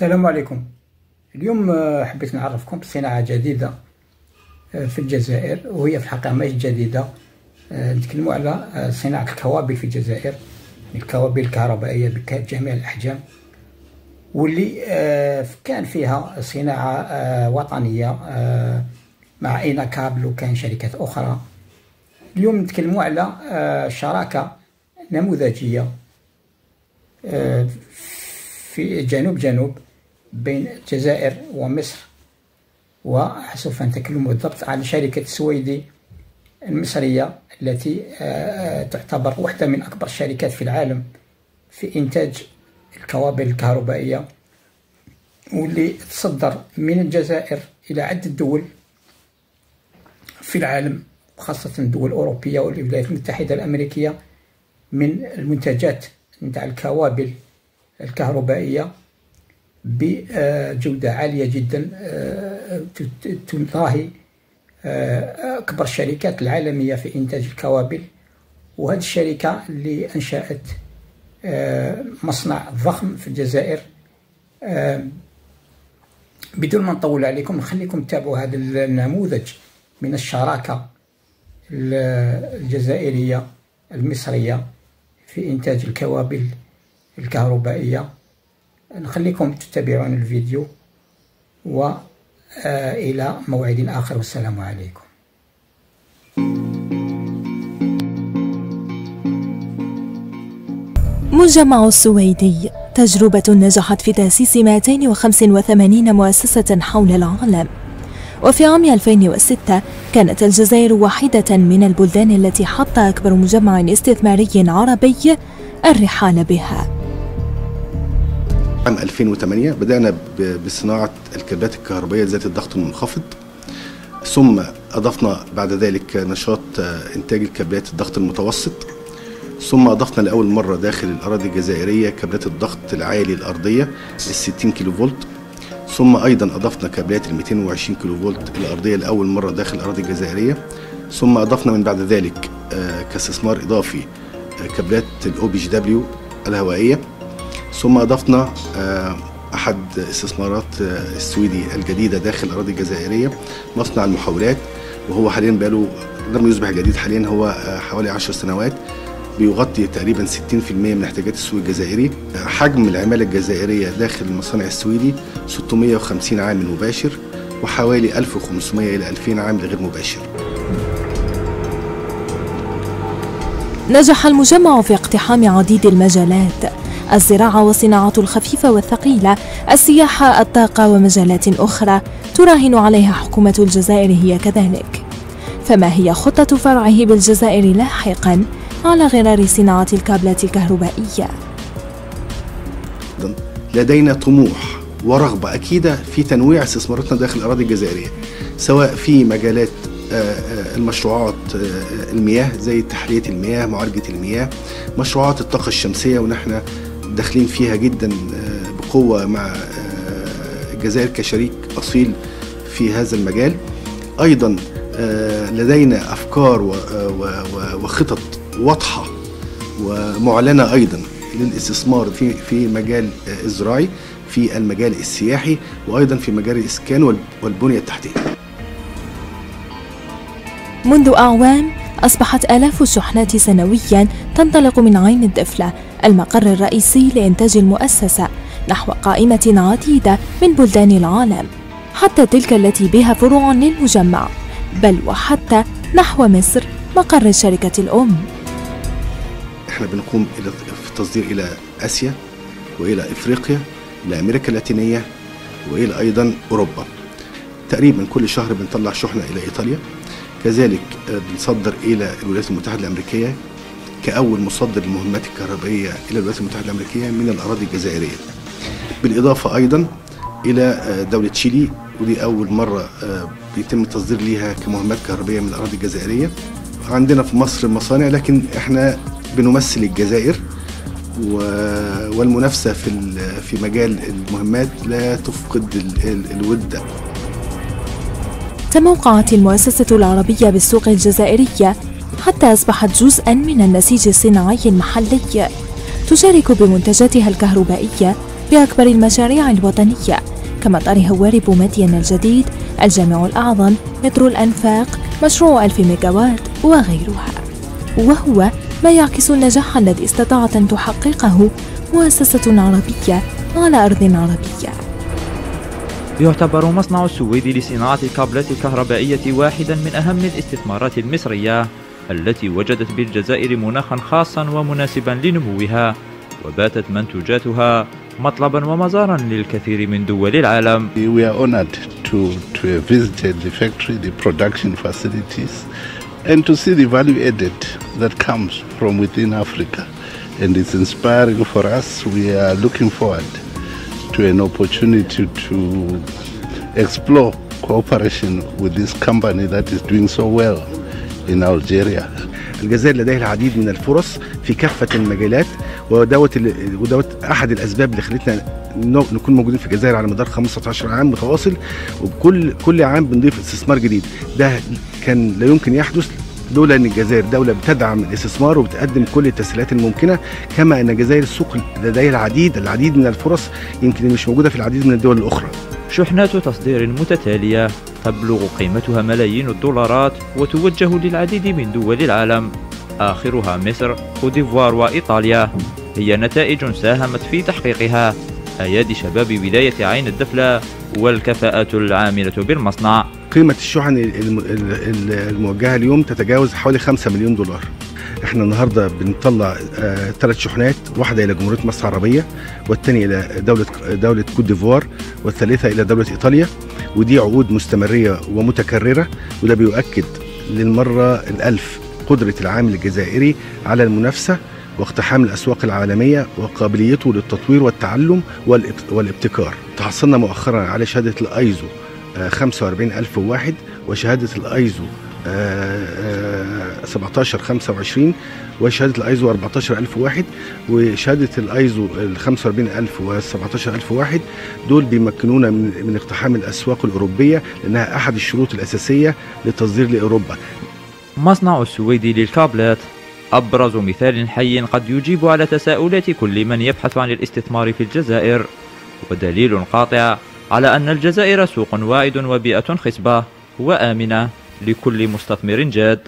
السلام عليكم. اليوم آه، حبيت نعرفكم بصناعة جديدة آه، في الجزائر وهي في الحقيقة ماهيش جديدة. آه، نتكلموا على صناعة الكوابل في الجزائر الكوابل الكهربائية بجميع الأحجام واللي كان فيها صناعة وطنية مع اينا كابل وكان شركات أخرى. اليوم نتكلموا على شراكة نموذجية في جنوب جنوب. بين الجزائر ومصر وسوف نتكلم بالضبط عن شركة سويدي المصرية التي آه، تعتبر واحدة من أكبر الشركات في العالم في إنتاج الكوابل الكهربائية واللي تصدر من الجزائر إلى عدة دول في العالم خاصة الدول الأوروبية والولايات المتحدة الأمريكية من المنتجات نتاع الكوابل الكهربائية. بجودة عالية جدا آه، تضاهي آه، أكبر الشركات العالمية في إنتاج الكوابل وهذه الشركة اللي أنشأت آه، مصنع ضخم في الجزائر. بدون ما نطول عليكم نخليكم تتابعوا هذا النموذج من الشراكة الجزائرية المصرية في إنتاج الكوابل الكهربائية. نخليكم تتابعون الفيديو وإلى موعد آخر. والسلام عليكم. مجمع السويدي. تجربة نجحت في تأسيس 285 مؤسسة حول العالم. وفي عام 2006 كانت الجزائر واحدة من البلدان التي حط أكبر مجمع استثماري عربي الرحال بها. عام 2008 بدأنا بصناعة الكابلات الكهربائية ذات الضغط المنخفض. ثم أضفنا بعد ذلك نشاط إنتاج الكابلات الضغط المتوسط. ثم أضفنا لأول مرة داخل الأراضي الجزائرية كابلات الضغط العالي الأرضية ال 60 كيلو فولت ثم أيضا أضفنا كابلات ال 220 كيلو فولت الأرضية لأول مرة داخل الأراضي الجزائرية. ثم أضفنا من بعد ذلك آه، كاستثمار إضافي آه، كابلات ال OPGW الهوائية. ثم أضفنا آه، أحد استثمارات آه، السويدي الجديدة داخل الأراضي الجزائرية مصنع المحولات وهو حاليا بقاله لم يصبح جديد حاليا هو آه، حوالي 10 سنوات بيغطي تقريبا 60% من احتياجات السوق الجزائري. حجم العمالة الجزائرية داخل المصانع السويدي 650 عامل مباشر وحوالي 1500 إلى 2000 عامل غير مباشر. نجح المجمع في اقتحام عديد المجالات. الزراعة والصناعة الخفيفة والثقيلة السياحة الطاقة ومجالات أخرى تراهن عليها حكومة الجزائر هي كذلك فما هي خطة فرعه بالجزائر لاحقا على غرار صناعة الكابلات الكهربائية؟ لدينا طموح ورغبة أكيدة في تنويع استثماراتنا داخل الأراضي الجزائرية سواء في مجالات آه، آه، المشروعات آه، المياه زي تحلية المياه معالجة المياه مشروعات الطاقة الشمسية ونحن داخلين فيها جدا آه، بقوة مع آه، الجزائر كشريك أصيل في هذا المجال أيضا آه، لدينا أفكار وخطط واضحة ومعلنة أيضا للاستثمار في في مجال الزراعي في المجال السياحي وأيضا في مجال الإسكان والبنية التحتية. منذ أعوام أصبحت آلاف الشحنات سنويا تنطلق من عين الدفلة المقر الرئيسي لإنتاج المؤسسة نحو قائمة عديدة من بلدان العالم. حتى تلك التي بها فروع للمجمع بل وحتى نحو مصر مقر الشركة الأم. إحنا بنقوم في التصدير إلى آسيا وإلى إفريقيا إلى أمريكا اللاتينية وإلى أيضا أوروبا. تقريبا كل شهر بنطلع شحنة إلى إيطاليا. كذلك بنصدر إلى الولايات المتحدة الأمريكية كأول مصدر للمهمات الكهربائية إلى الولايات المتحدة الأمريكية من الأراضي الجزائرية. بالإضافة أيضا إلى آه، دولة تشيلي ودي أول مرة آه، بيتم التصدير ليها كمهمات كهربائية من الأراضي الجزائرية. عندنا في مصر مصانع لكن إحنا بنمثل الجزائر والمنافسة في في مجال المهمات لا تفقد الود. تموقعت المؤسسة العربية بالسوق الجزائرية حتى أصبحت جزءا من النسيج الصناعي المحلي. تشارك بمنتجاتها الكهربائية بأكبر المشاريع الوطنية كمطار هواري بومدين الجديد الجامع الأعظم مترو الأنفاق مشروع ألف ميجاوات وغيرها. وهو ما يعكس النجاح الذي استطاعت أن تحققه مؤسسة عربية على أرض عربية. يعتبر مصنع السويد لصناعة الكابلات الكهربائية واحدا من أهم الاستثمارات المصرية التي وجدت بالجزائر مناخا خاصا ومناسبا لنموها وباتت منتوجاتها مطلبا ومزارا للكثير من دول العالم We are honored to, to have visited the factory, the production facilities and to see the value added that comes from within Africa. And it's inspiring for us. We are looking forward to an opportunity to explore cooperation with this company that is doing so well in Algeria. الجزائر لديها العديد من الفرص في كافة المجالات ودوت ال- ودوت أحد الأسباب اللي خلتنا نكون موجودين في الجزائر على مدار 15 عام متواصل وكل كل عام بنضيف استثمار جديد ده كان لا يمكن يحدث لولا أن الجزائر دولة بتدعم الاستثمار وبتقدم كل التسهيلات الممكنة كما أن الجزائر السوق لديها العديد العديد من الفرص يمكن مش موجودة في العديد من الدول الأخرى. شحنات تصدير متتالية تبلغ قيمتها ملايين الدولارات وتوجه للعديد من دول العالم. آخرها مصر وديفوار وإيطاليا هي نتائج ساهمت في تحقيقها. أيادي شباب ولاية عين الدفلة والكفاءة العاملة بالمصنع. قيمة الشحن الم- ال- ال- الموجهة اليوم تتجاوز حوالي 5 مليون دولار. إحنا النهارده بنطلع آه ثلاث شحنات واحدة إلى جمهورية مصر العربية والثانيه إلى دولة دولة كوت ديفوار والثالثة إلى دولة إيطاليا ودي عقود مستمرية ومتكررة وده بيؤكد للمرة الألف قدرة العامل الجزائري على المنافسة واقتحام الأسواق العالمية وقابليته للتطوير والتعلم والابتكار. تحصلنا مؤخرا على شهادة الأيزو. آه، 45001 وشهادة الأيزو آه، آه، 1725 وشهادة الأيزو 14001 وشهادة الأيزو ال 45000 و 17001 دول بيمكنونا من من اقتحام الأسواق الأوروبية لأنها أحد الشروط الأساسية للتصدير لأوروبا. مصنع السويدي للكابلات. أبرز مثال حي قد يجيب على تساؤلات كل من يبحث عن الاستثمار في الجزائر. ودليل قاطع على أن الجزائر سوق واعد وبيئة خصبة وآمنة لكل مستثمر جاد.